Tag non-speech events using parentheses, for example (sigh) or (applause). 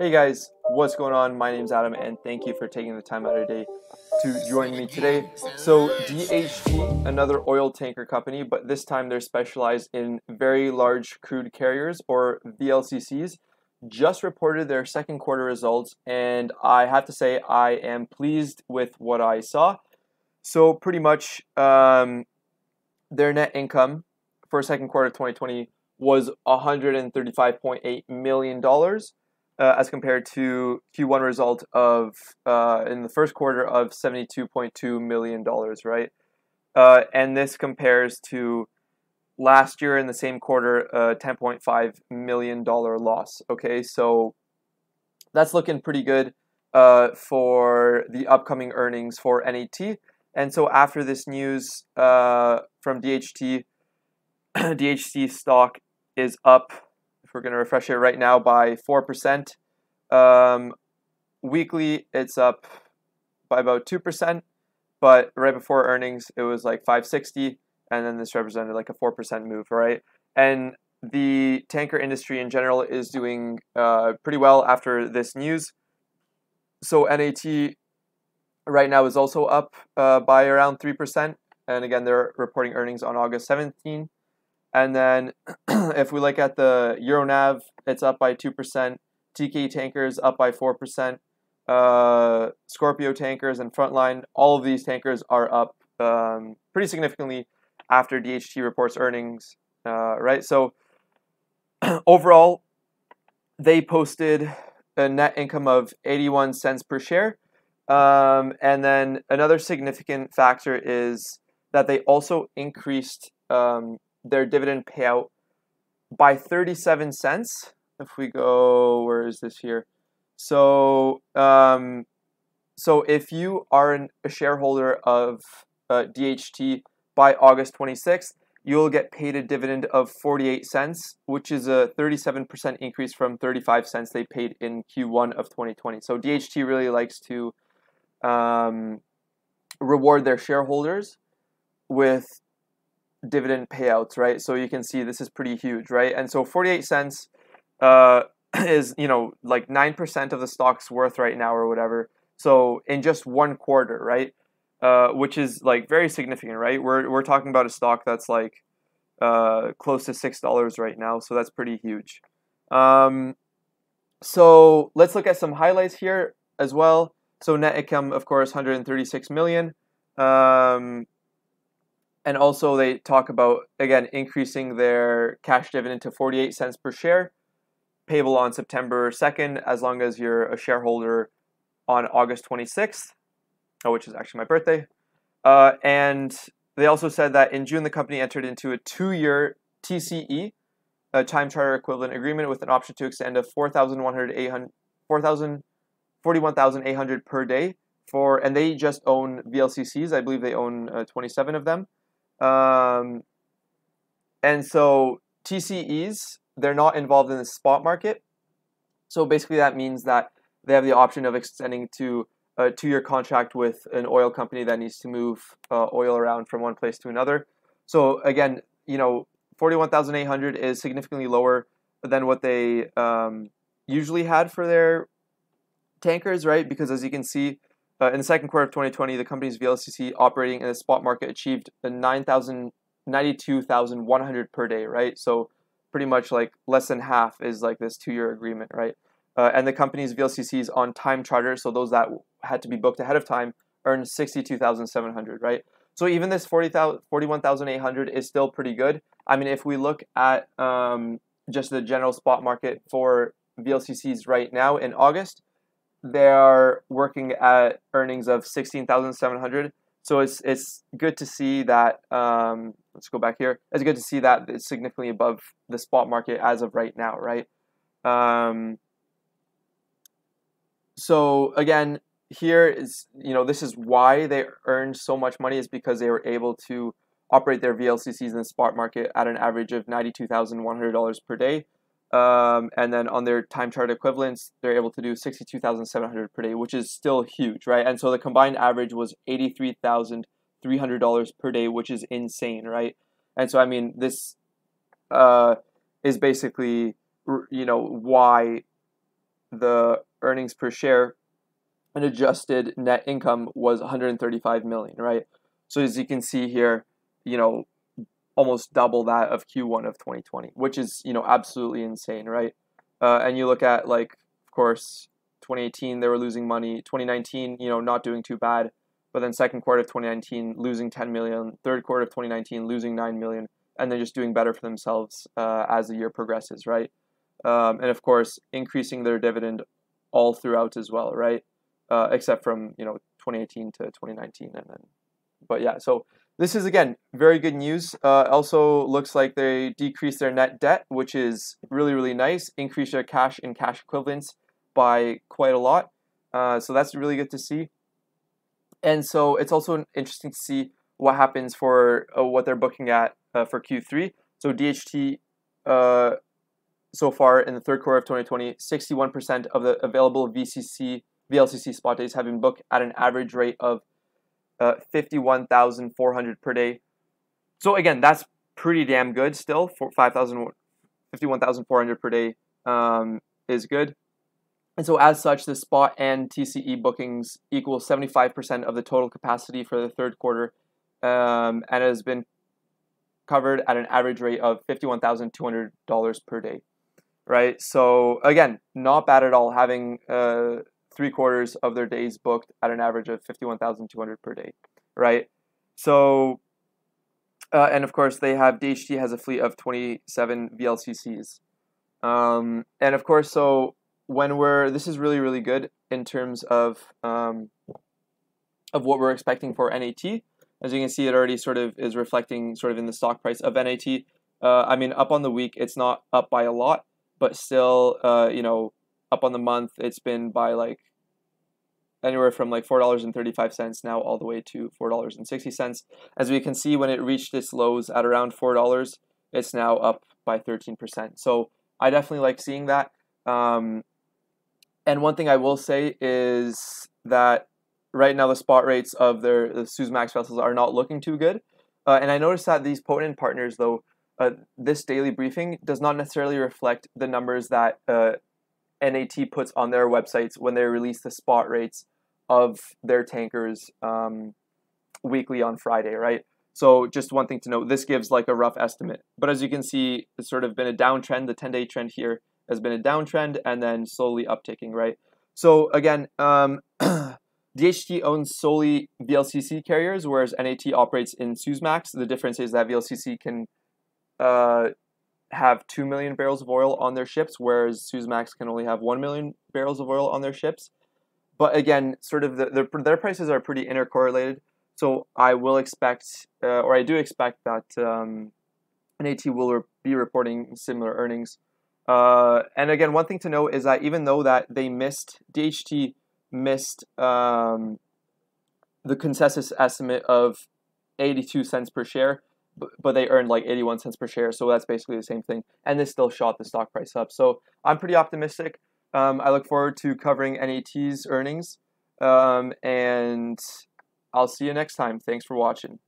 Hey guys, what's going on? My name's Adam, and thank you for taking the time out of your day to join me today. So, DHT, another oil tanker company, but this time they're specialized in very large crude carriers or VLCCs, just reported their second quarter results, and I have to say I am pleased with what I saw. So, pretty much, um, their net income for second quarter of 2020 was $135.8 million uh, as compared to Q1 result of uh, in the first quarter of $72.2 million, right? Uh, and this compares to last year in the same quarter, a $10.5 million loss. Okay, so that's looking pretty good uh, for the upcoming earnings for NAT. And so after this news uh, from DHT, (clears throat) DHT stock is up if we're going to refresh it right now by 4%. Um, weekly, it's up by about 2%, but right before earnings, it was like 560, and then this represented like a 4% move, right? And the tanker industry in general is doing uh, pretty well after this news. So NAT right now is also up uh, by around 3%. And again, they're reporting earnings on August 17. And then (clears throat) if we look at the Euronav, it's up by 2%. Teekay tankers up by 4%. Uh, Scorpio tankers and Frontline, all of these tankers are up um, pretty significantly after DHT reports earnings, uh, right? So (clears throat) overall, they posted a net income of 81 cents per share. Um, and then another significant factor is that they also increased um, their dividend payout by 37 cents. If we go, where is this here? So, um, so if you are an, a shareholder of uh, DHT by August 26th, you'll get paid a dividend of 48 cents, which is a 37% increase from 35 cents they paid in Q1 of 2020. So DHT really likes to um, reward their shareholders with dividend payouts, right? So you can see this is pretty huge, right? And so 48 cents uh, (clears throat) is, you know, like 9% of the stock's worth right now or whatever. So in just one quarter, right? Uh, which is like very significant, right? We're, we're talking about a stock that's like uh, close to $6 right now. So that's pretty huge. Um, so let's look at some highlights here as well. So net income, of course, 136 million. Um, and also they talk about again increasing their cash dividend to 48 cents per share payable on september 2nd as long as you're a shareholder on august 26th uh, which is actually my birthday. Uh, and they also said that in june the company entered into a two-year tce a time charter equivalent agreement with an option to extend to 4100 41,800 per day for and they just own VLCCs I believe they own uh, 27 of them um, and so TCEs, they're not involved in the spot market. So basically, that means that they have the option of extending to a two year contract with an oil company that needs to move uh, oil around from one place to another. So again, you know, 41,800 is significantly lower than what they um, usually had for their tankers, right? Because as you can see, uh, in the second quarter of 2020, the company's VLCC operating in the spot market achieved a 9,000, 92,100 per day, right? So pretty much like less than half is like this two-year agreement, right? Uh, and the company's VLCCs on time charter, so those that had to be booked ahead of time, earned 62,700, right? So even this 40, 41,800 is still pretty good. I mean, if we look at um, just the general spot market for VLCCs right now in August, they are working at earnings of 16,700. So it's it's good to see that. Um, let's go back here. It's good to see that it's significantly above the spot market as of right now, right? Um, so again, here is you know this is why they earned so much money is because they were able to operate their VLCCs in the spot market at an average of ninety two thousand one hundred dollars per day. Um, and then on their time chart equivalents, they're able to do 62,700 per day, which is still huge, right? And so the combined average was $83,300 per day, which is insane, right? And so, I mean, this uh, is basically, you know, why the earnings per share and adjusted net income was 135 million, right? So as you can see here, you know, almost double that of Q1 of 2020, which is, you know, absolutely insane, right? Uh, and you look at like, of course, 2018 they were losing money, 2019, you know, not doing too bad, but then second quarter of 2019 losing 10 million, third quarter of 2019 losing 9 million, and then just doing better for themselves uh, as the year progresses, right? Um, and of course, increasing their dividend all throughout as well, right? Uh, except from you know 2018 to 2019, and then, but yeah. So this is again very good news. Uh, also looks like they decreased their net debt, which is really really nice. Increase their cash and cash equivalents by quite a lot. Uh, so that's really good to see. And so it's also interesting to see what happens for uh, what they're booking at uh, for Q3. So DHT uh, so far in the third quarter of 2020, 61% of the available VCC VLCC spot days have been booked at an average rate of uh, 51,400 per day. So again, that's pretty damn good still. For 5,000, 51,400 per day um, is good. And so as such, the spot and TCE bookings equal 75% of the total capacity for the third quarter um, and has been covered at an average rate of $51,200 per day, right? So again, not bad at all having uh, three quarters of their days booked at an average of 51,200 per day, right? So, uh, and of course, they have DHT has a fleet of 27 VLCCs. Um, and of course, so when we're, this is really, really good in terms of, um, of what we're expecting for NAT. As you can see, it already sort of is reflecting sort of in the stock price of NAT. Uh, I mean, up on the week, it's not up by a lot, but still, uh, you know, up on the month, it's been by like anywhere from like four dollars and thirty five cents now all the way to four dollars and sixty cents. As we can see, when it reached its lows at around four dollars, it's now up by thirteen percent. So I definitely like seeing that. Um, and one thing I will say is that right now the spot rates of their the Suezmax vessels are not looking too good. Uh, and I noticed that these Poten partners, though, uh, this daily briefing does not necessarily reflect the numbers that uh, NAT puts on their websites when they release the spot rates of their tankers um, weekly on Friday, right? So just one thing to note, this gives like a rough estimate. But as you can see, it's sort of been a downtrend. The 10-day trend here has been a downtrend and then slowly upticking, right? So again, um, (clears throat) DHT owns solely VLCC carriers, whereas NAT operates in Suezmax. The difference is that VLCC can uh, have 2 million barrels of oil on their ships, whereas Suezmax can only have 1 million barrels of oil on their ships. But again, sort of the, the their prices are pretty intercorrelated. So I will expect, uh, or I do expect that um, NAT will re- be reporting similar earnings. Uh, and again, one thing to note is that even though that they missed DHT missed um, the consensus estimate of 82 cents per share, but they earned like 81 cents per share. So that's basically the same thing. And this still shot the stock price up. So I'm pretty optimistic. Um, I look forward to covering NAT's earnings. Um, and I'll see you next time. Thanks for watching.